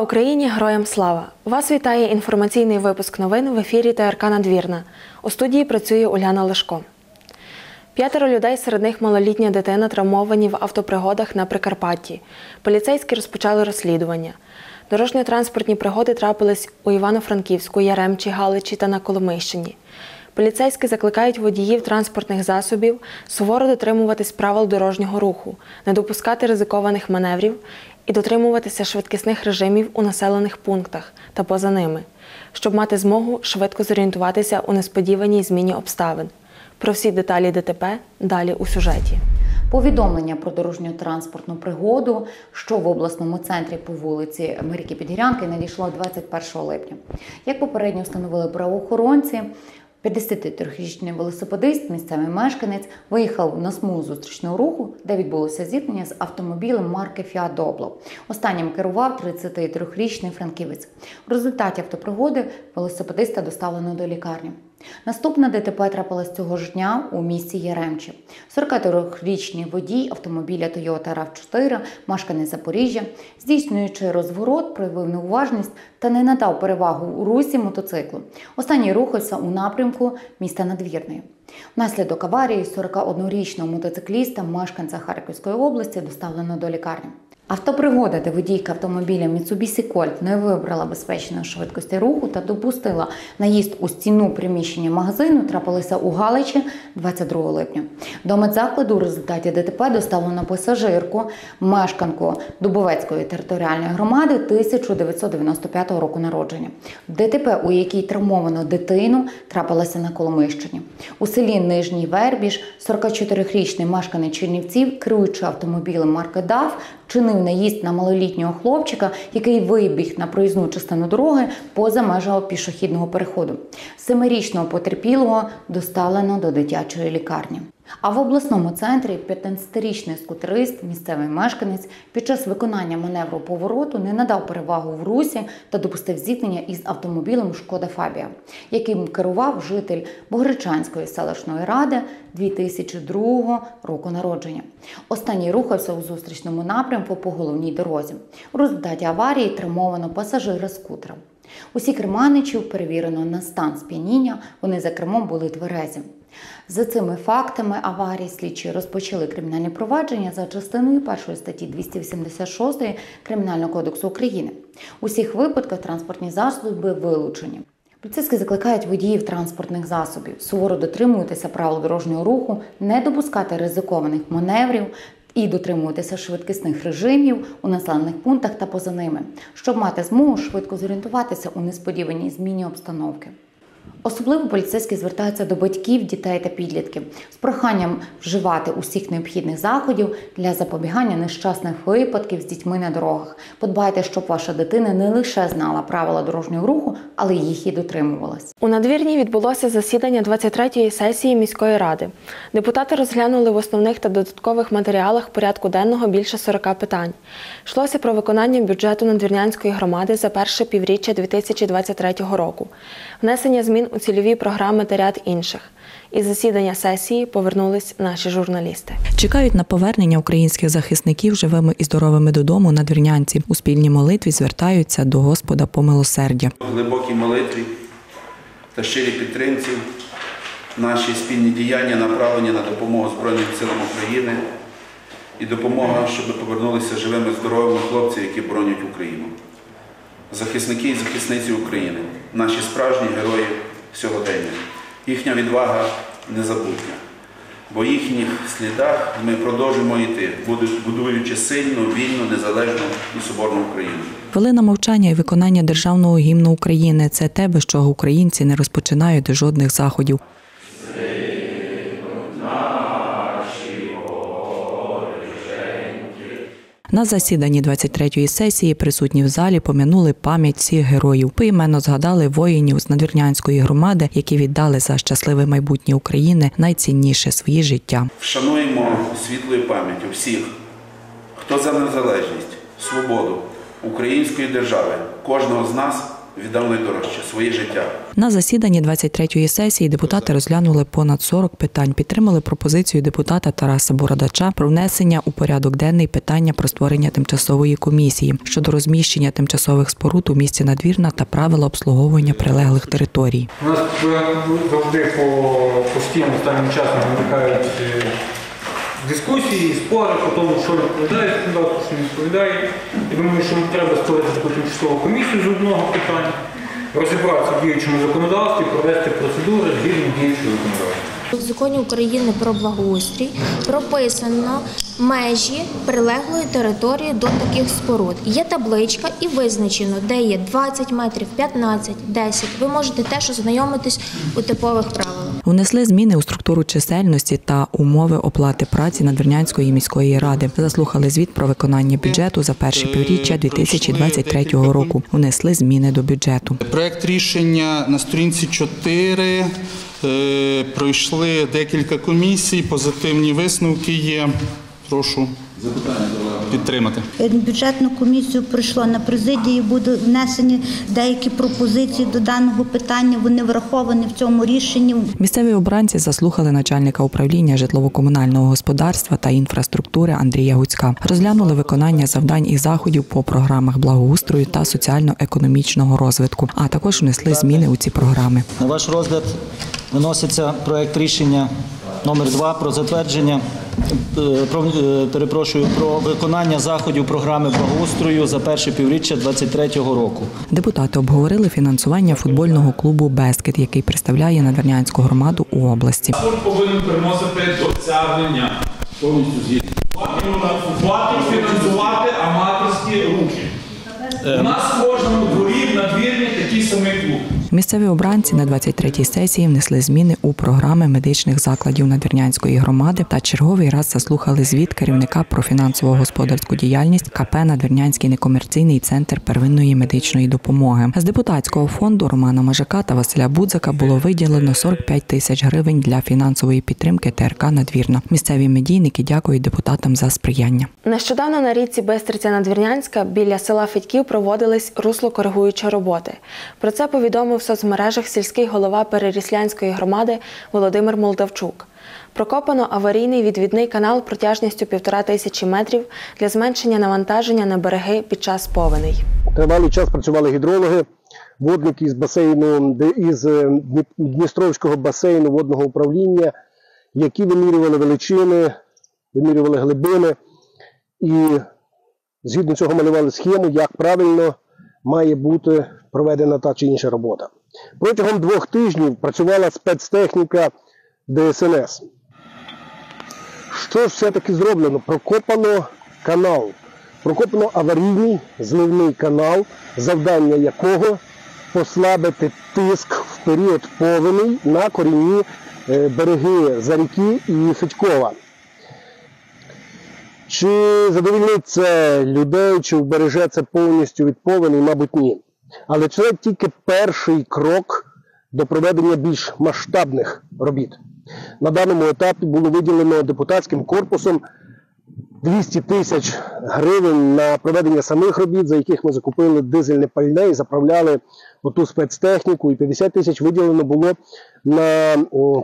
Україні! Героям слава! Вас вітає інформаційний випуск новин в ефірі ТРК Надвірна. У студії працює Уляна Лешко. П'ятеро людей, серед них малолітня дитина, травмовані в автопригодах на Прикарпатті. Поліцейські розпочали розслідування. Дорожньо-транспортні пригоди трапились у Івано-Франківську, Яремчі, Галичі та на Коломийщині. Поліцейські закликають водіїв транспортних засобів суворо дотримуватись правил дорожнього руху, не допускати ризикованих маневрів і дотримуватися швидкісних режимів у населених пунктах та поза ними, щоб мати змогу швидко зорієнтуватися у несподіваній зміні обставин. Про всі деталі ДТП далі у сюжеті. Повідомлення про дорожньо-транспортну пригоду, що в обласному центрі по вулиці Маріки Підгірянки надійшло 21 липня. Як попередньо встановили правоохоронці, 53-річний велосипедист, місцевий мешканець, виїхав на смугу зустрічного руху, де відбулося зіткнення з автомобілем марки Fiat Doblo. Останнім керував 33-річний франківець. В результаті автопригоди велосипедиста доставлено до лікарні. Наступне ДТП трапилось цього ж дня у місті Яремчі. 43-річний водій автомобіля Toyota RAV4, мешканець Запоріжжя, здійснюючи розворот, проявив неуважність та не надав перевагу у русі мотоциклу. Останній рухався у напрямку міста Надвірної. Внаслідок аварії 41-річного мотоцикліста, мешканця Харківської області, доставлено до лікарні. Автопригода, де водійка автомобіля Mitsubishi Colt не вибрала безпечної швидкості руху та допустила наїзд у стіну приміщення магазину, трапилася у Галичі 22 липня. До медзакладу у результаті ДТП доставлено пасажирку, мешканку Дубовецької територіальної громади 1995 року народження. ДТП, у якій травмовано дитину, трапилося на Коломийщині. У селі Нижній Вербіж 44-річний мешканець Чернівців, керуючи автомобілем марки ДАФ, чинив наїзд на малолітнього хлопчика, який вибіг на проїзну частину дороги поза межами пішохідного переходу. Семирічного потерпілого доставлено до дитячої лікарні. А в обласному центрі 15-річний скутерист, місцевий мешканець, під час виконання маневру повороту не надав перевагу в русі та допустив зіткнення із автомобілем Шкода Фабія, яким керував житель Богричанської селищної ради 2002 року народження. Останній рухався у зустрічному напрямку по головній дорозі. У результаті аварії травмовано пасажира скутера. Усі керманичів перевірено на стан сп'яніння, вони за кермом були тверезі. За цими фактами аварії слідчі розпочали кримінальне провадження за частиною першої статті 286 Кримінального кодексу України. У всіх випадках транспортні засоби вилучені. Поліцейські закликають водіїв транспортних засобів суворо дотримуватися правил дорожнього руху, не допускати ризикованих маневрів і дотримуватися швидкісних режимів у населених пунктах та поза ними, щоб мати змогу швидко зорієнтуватися у несподіваній зміні обстановки. Особливо поліцейські звертаються до батьків, дітей та підлітків з проханням вживати усіх необхідних заходів для запобігання нещасних випадків з дітьми на дорогах. Подбайте, щоб ваша дитина не лише знала правила дорожнього руху, але їх і дотримувалась. У надвірні відбулося засідання 23-ї сесії міської ради. Депутати розглянули в основних та додаткових матеріалах порядку денного більше 40 питань. Йшлося про виконання бюджету надвірнянської громади за перше півріччя 2023 року, внесення змін у цільові програми та ряд інших. Із засідання сесії повернулись наші журналісти. Чекають на повернення українських захисників живими і здоровими додому надвірнянці. У спільній молитві звертаються до Господа по милосердя. В глибокій молитві та щирій підтримці наші спільні діяння направлені на допомогу Збройним силам України і допомога, щоб повернулися живими здоровими хлопці, які боронять Україну. Захисники і захисниці України, наші справжні герої сьогодення. Їхня відвага незабутня. Бо їхніх слідах ми продовжимо йти, будуючи сильну, вільну, незалежну і соборну Україну. Хвилина мовчання і виконання державного гімну України це те, без чого українці не розпочинають жодних заходів. На засіданні 23-ї сесії присутні в залі пом'янули пам'ять всіх героїв. Поіменно згадали воїнів з надвірнянської громади, які віддали за щасливе майбутнє України найцінніше свої життя. Вшануємо світлою пам'ять всіх, хто за незалежність, свободу української держави, кожного з нас віддав найдорожче своє життя. На засіданні 23-ї сесії депутати розглянули понад 40 питань, підтримали пропозицію депутата Тараса Бородача про внесення у порядок денний питання про створення тимчасової комісії щодо розміщення тимчасових споруд у місті Надвірна та правила обслуговування прилеглих територій. У нас е, завжди по постійно останнім часом виникають е, дискусії, спори по тому, що відповідає законодавство, що не відповідає. Я думаю, що треба створити таку тимчасову комісію з одного питання, розібратися в діючому законодавстві, провести процедури згідно діючого законодавства. В законі України про благоустрій прописано межі прилеглої території до таких споруд. Є табличка і визначено, де є 20 метрів, 15, 10. Ви можете теж ознайомитись у типових правилах. Внесли зміни у структуру чисельності та умови оплати праці Надвірнянської міської ради. Заслухали звіт про виконання бюджету за перше півріччя 2023 року. Внесли зміни до бюджету. Проект рішення на сторінці 4. Е, Пройшли декілька комісій, позитивні висновки є. Прошу підтримати. Бюджетну комісію пройшло на президії, будуть внесені деякі пропозиції до даного питання. Вони враховані в цьому рішенні. Місцеві обранці заслухали начальника управління житлово-комунального господарства та інфраструктури Андрія Гуцька. Розглянули виконання завдань і заходів по програмах благоустрою та соціально-економічного розвитку, а також внесли зміни у ці програми. На ваш розгляд виноситься проект рішення номер 2 про затвердження про е, перепрошую про виконання заходів програми благоустрою за перше півріччя 2023 року. Депутати обговорили фінансування футбольного клубу Бескет, який представляє надвірнянську громаду у області. Спорт повинен приносити досягнення повністю згідно. Футбол фінансувати аматорські рухи. У нас в кожному дворі в надвірні самий клуб. Місцеві обранці на 23-й сесії внесли зміни у програми медичних закладів Надвірнянської громади та черговий раз заслухали звіт керівника про фінансово-господарську діяльність КП Надвірнянський некомерційний центр первинної медичної допомоги. З депутатського фонду Романа Мажака та Василя Будзака було виділено 45 тисяч гривень для фінансової підтримки ТРК Надвірна. Місцеві медійники дякують депутатам за сприяння. Нещодавно на річці Бистриця Надвірнянська біля села Федьків проводились русло-коригуючі роботи. Про це повідомив в соцмережах сільський голова Переріслянської громади Володимир Молдавчук. Прокопано аварійний відвідний канал протяжністю півтора тисячі метрів для зменшення навантаження на береги під час повеней. Тривалий час працювали гідрологи, водники з басейну із е, Дністровського басейну водного управління, які вимірювали величини, вимірювали глибини і згідно цього малювали схему, як правильно має бути проведена та чи інша робота. Протягом двох тижнів працювала спецтехніка ДСНС. Що ж все-таки зроблено? Прокопано канал. Прокопано аварійний зливний канал, завдання якого послабити тиск в період повеней на корінні е, береги Заріки і Федькова. Чи задовільнить це людей, чи вбереже це повністю від повеней, мабуть, ні. Але це тільки перший крок до проведення більш масштабних робіт. На даному етапі було виділено депутатським корпусом 200 тисяч гривень на проведення самих робіт, за яких ми закупили дизельне пальне і заправляли оту спецтехніку. І 50 тисяч виділено було на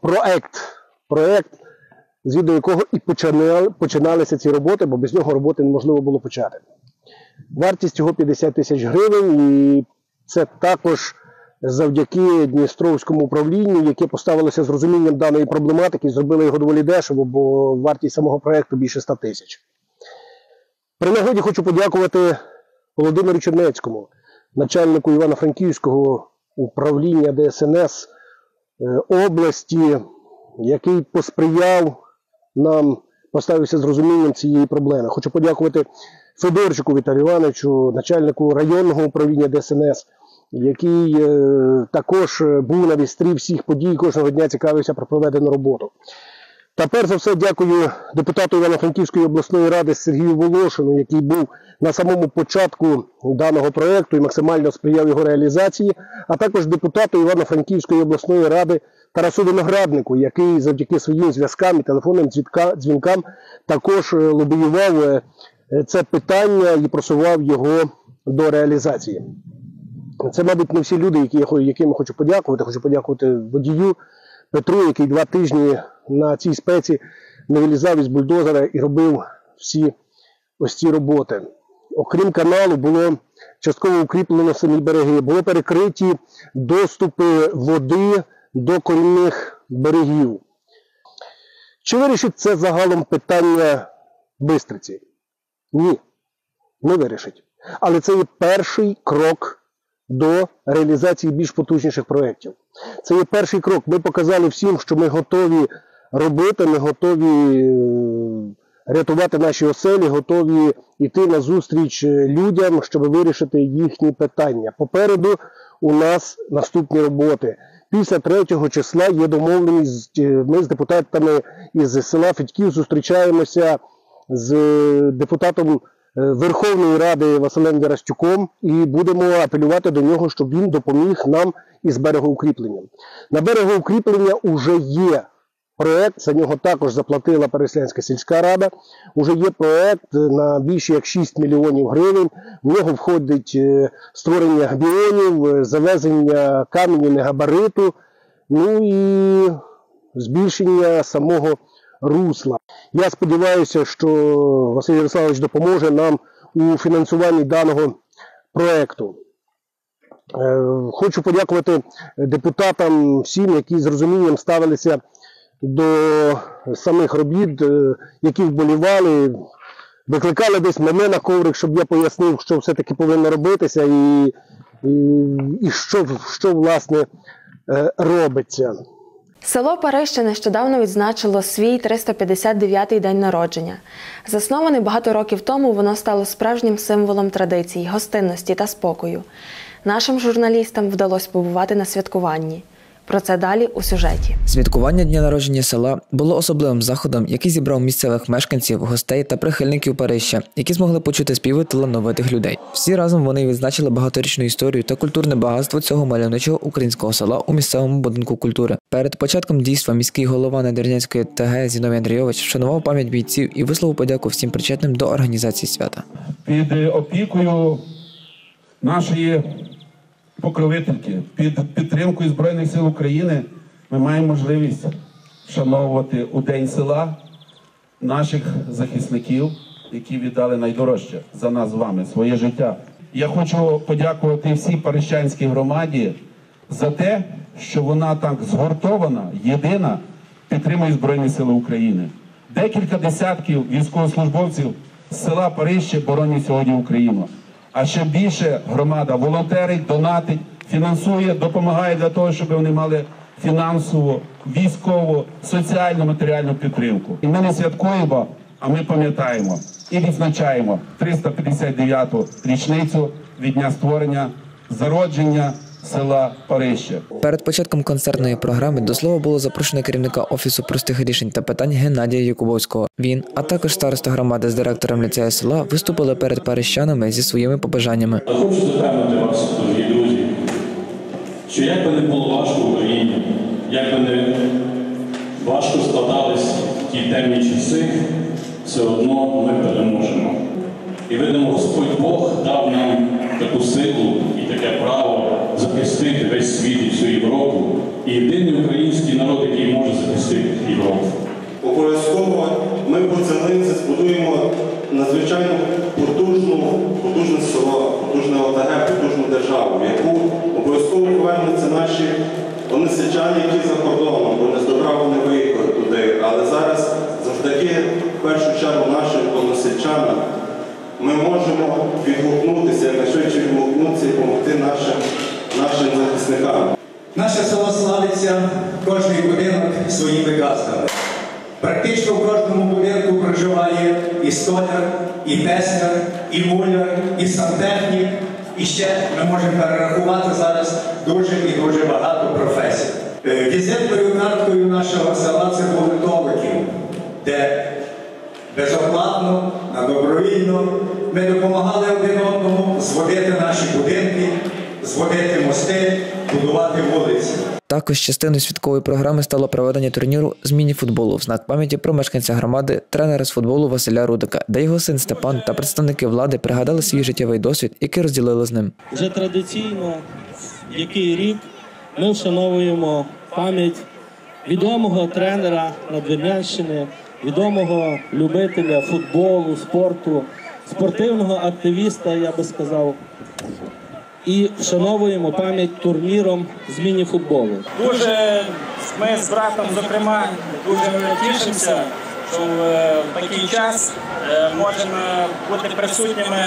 проект, проект, згідно якого і починали, починалися ці роботи, бо без нього роботи неможливо було почати. Вартість його 50 тисяч гривень, і це також завдяки Дністровському управлінню, яке поставилося з розумінням даної проблематики, і зробило його доволі дешево, бо вартість самого проекту більше 100 тисяч. При нагоді хочу подякувати Володимиру Чернецькому, начальнику Івано-Франківського управління ДСНС е, області, який посприяв нам, поставився з розумінням цієї проблеми. Хочу подякувати Федорчику Віталію Івановичу, начальнику районного управління ДСНС, який е, також е, був на вістрі всіх подій, кожного дня цікавився про проведену роботу. Та перш за все дякую депутату Івано-Франківської обласної ради Сергію Волошину, який був на самому початку даного проекту і максимально сприяв його реалізації, а також депутату Івано-Франківської обласної ради Тарасу Винограднику, який завдяки своїм зв'язкам і телефонним дзвінкам також е, лобіював е, це питання і просував його до реалізації. Це, мабуть, не всі люди, які яким я хочу подякувати. Хочу подякувати водію Петру, який два тижні на цій спеці не вилізав із бульдозера і робив всі ось ці роботи. Окрім каналу, було частково укріплено самі береги, було перекриті доступи води до корінних берегів. Чи вирішить це загалом питання Бистриці? Ні, не вирішить. Але це є перший крок до реалізації більш потужніших проєктів. Це є перший крок. Ми показали всім, що ми готові робити, ми готові е, рятувати наші оселі, готові йти на зустріч е, людям, щоб вирішити їхні питання. Попереду у нас наступні роботи. Після 3 числа є домовленість. е, Ми з депутатами із села Федьків зустрічаємося з е, депутатом е, Верховної Ради Василем Ярастюком і будемо апелювати до нього, щоб він допоміг нам із берегоукріпленням. На берегоукріплення вже є проект, за нього також заплатила Переслянська сільська рада. Уже є проект на більше як 6 мільйонів гривень. В нього входить е, створення габіонів, е, завезення каменю негабариту, ну і збільшення самого русла. Я сподіваюся, що Василь Ярославович допоможе нам у фінансуванні даного проекту. Е, Хочу подякувати депутатам всім, які з розумінням ставилися до самих робіт, е, які вболівали, викликали десь мене на коврик, щоб я пояснив, що все-таки повинно робитися і, і, і що, що власне е, робиться. Село Парище нещодавно відзначило свій 359-й день народження. Засноване багато років тому, воно стало справжнім символом традицій, гостинності та спокою. Нашим журналістам вдалося побувати на святкуванні. Про це далі у сюжеті. Святкування дня народження села було особливим заходом, який зібрав місцевих мешканців, гостей та прихильників Парижа, які змогли почути співи талановитих людей. Всі разом вони відзначили багаторічну історію та культурне багатство цього мальовничого українського села у місцевому будинку культури. Перед початком дійства міський голова Надвірнянської ТГ Зіновій Андрійович вшанував пам'ять бійців і висловив подяку всім причетним до організації свята. під е, опікою нашої покровительки, під підтримкою Збройних сил України ми маємо можливість вшановувати у День села наших захисників, які віддали найдорожче за нас з вами своє життя. Я хочу подякувати всій парищанській громаді за те, що вона так згуртована, єдина, підтримує Збройні Сили України. Декілька десятків військовослужбовців з села Парище боронять сьогодні Україну. А ще більше громада волонтерить, донатить, фінансує, допомагає для того, щоб вони мали фінансову, військову, соціальну, матеріальну підтримку. І ми не святкуємо, а ми пам'ятаємо і відзначаємо 359-ту річницю від дня створення зародження села Парище. Перед початком концертної програми до слова було запрошено керівника офісу простих рішень та питань Геннадія Якубовського. Він, а також староста громади з директором ліцею села, виступили перед парищанами зі своїми побажаннями. Хочу запевнити вас, дорогі друзі, що як би не було важко в Україні, як би не важко складались ті темні часи, все одно ми переможемо. І видимо, Господь Бог дав нам таку силу і таке право захистити весь світ і всю Європу. І єдиний український народ, який може захистити Європу. Обов'язково ми по Целинці збудуємо надзвичайно потужну, потужне село, потужне ОТГ, потужну державу, в яку обов'язково повернуться наші односельчани, які за кордоном, бо не з добра вони виїхали туди. Але зараз завдяки в першу чергу нашим односельчанам ми можемо відгукнутися, якнайшвидше відгукнутися і допомогти нашим, нашим захисникам. Наше село славиться кожний будинок своїми гаслами. Практично в кожному будинку проживає і столяр, і тесляр, і муляр, і сантехнік. І ще ми можемо перерахувати зараз дуже і дуже багато професій. Е, Візитною карткою нашого села це були толики, де безоплатно, на добровільно ми допомагали один одному зводити наші будинки, зводити мости, будувати вулиці. Також частиною святкової програми стало проведення турніру з міні-футболу в знак пам'яті про мешканця громади, тренера з футболу Василя Рудика, де його син Степан та представники влади пригадали свій життєвий досвід, який розділили з ним. Вже традиційно, який рік ми вшановуємо пам'ять відомого тренера Надвірнянщини, відомого любителя футболу, спорту, спортивного активіста, я би сказав. І вшановуємо пам'ять турніром з міні-футболу. Дуже ми з братом, зокрема, дуже тішимося, що е, в такий час е, можемо бути присутніми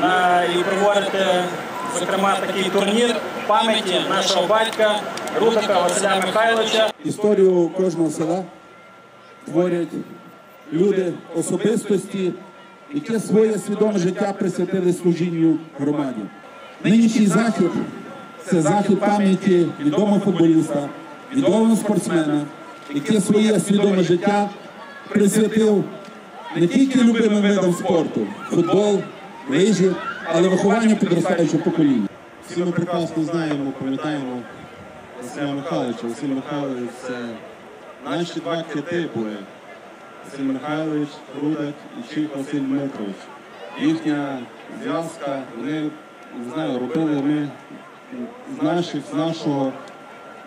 на і проводити, зокрема, такий турнір пам'яті нашого батька Рудика Василя Михайловича. Історію кожного села творять люди, особистості, які своє свідоме життя присвятили служінню громаді. Нинішній захід це захід пам'яті відомого футболіста, відомого спортсмена, який своє свідоме життя присвятив не тільки любимим видам спорту, футбол, лижі, але вихованню підростаючого покоління. Всі ми прекрасно знаємо, пам'ятаємо Василя Михайловича. Василь Михайлович це наші два кити були. Василь Михайлович, Рудак і Чих Василь Дмитрович. Їхня зв'язка, вони, не знаю, робили ми з наших, нашого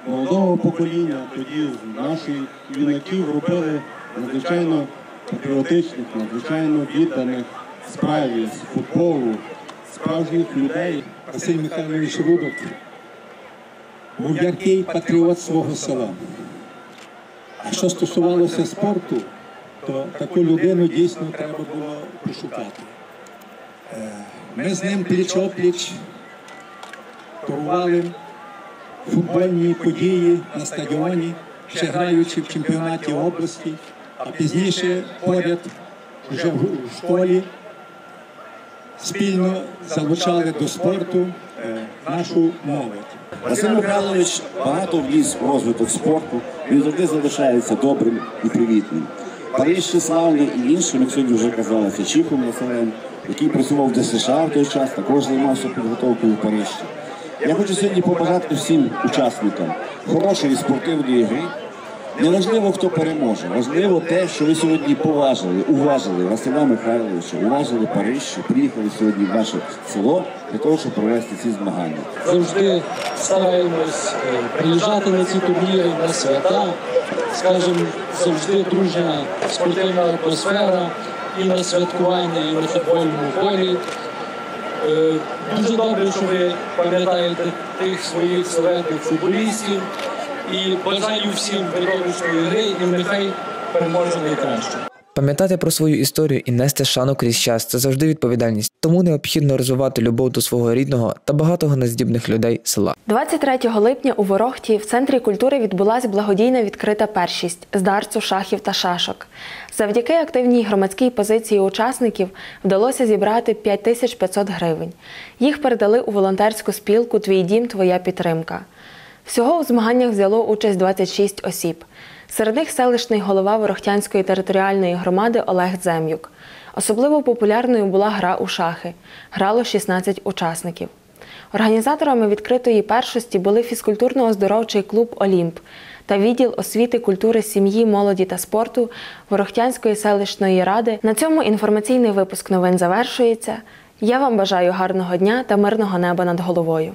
молодого покоління, тоді з наших юнаків робили надзвичайно патріотичних, надзвичайно відданих справі з футболу, справжніх людей. Василь Михайлович Рудок був яркий патріот свого села. А що стосувалося спорту, то таку людину дійсно треба було пошукати. Е, Ми з ним пліч-опліч турували футбольні події на стадіоні, ще граючи в чемпіонаті області, а пізніше поряд вже в школі спільно залучали до спорту е, нашу молодь. Василь Михайлович багато вніс розвиток спорту. Він завжди залишається добрим і привітним. Париж ще славний і іншим, як сьогодні вже казали, Чихом Василем, який працював в ДСШ в той час, також займався підготовкою в Парижі. Я хочу сьогодні побажати всім учасникам хорошої спортивної гри. Неважливо, хто переможе, важливо те, що ви сьогодні поважили, уважили Василя Михайловича, уважили Париж, приїхали сьогодні в наше село для того, щоб провести ці змагання. Завжди стараємось е, приїжджати на ці турніри, на свята. Скажімо, завжди дружня спортивна атмосфера і на святкування, і на футбольному полі. Е, Дуже добре, що ви пам'ятаєте тих своїх славетних футболістів. І бажаю всім виробничної гри і нехай переможе найкраще. Пам'ятати про свою історію і нести шану крізь час це завжди відповідальність. Тому необхідно розвивати любов до свого рідного та багатого нездібних людей села. 23 липня у Ворохті в центрі культури відбулася благодійна відкрита першість з дарцу шахів та шашок. Завдяки активній громадській позиції учасників вдалося зібрати 5500 гривень. Їх передали у волонтерську спілку Твій дім, твоя підтримка. Всього у змаганнях взяло участь 26 осіб. Серед них селищний голова Ворохтянської територіальної громади Олег Дзем'юк. Особливо популярною була гра у шахи. Грало 16 учасників. Організаторами відкритої першості були фізкультурно-оздоровчий клуб Олімп та відділ освіти, культури, сім'ї, молоді та спорту Ворохтянської селищної ради. На цьому інформаційний випуск новин завершується. Я вам бажаю гарного дня та мирного неба над головою.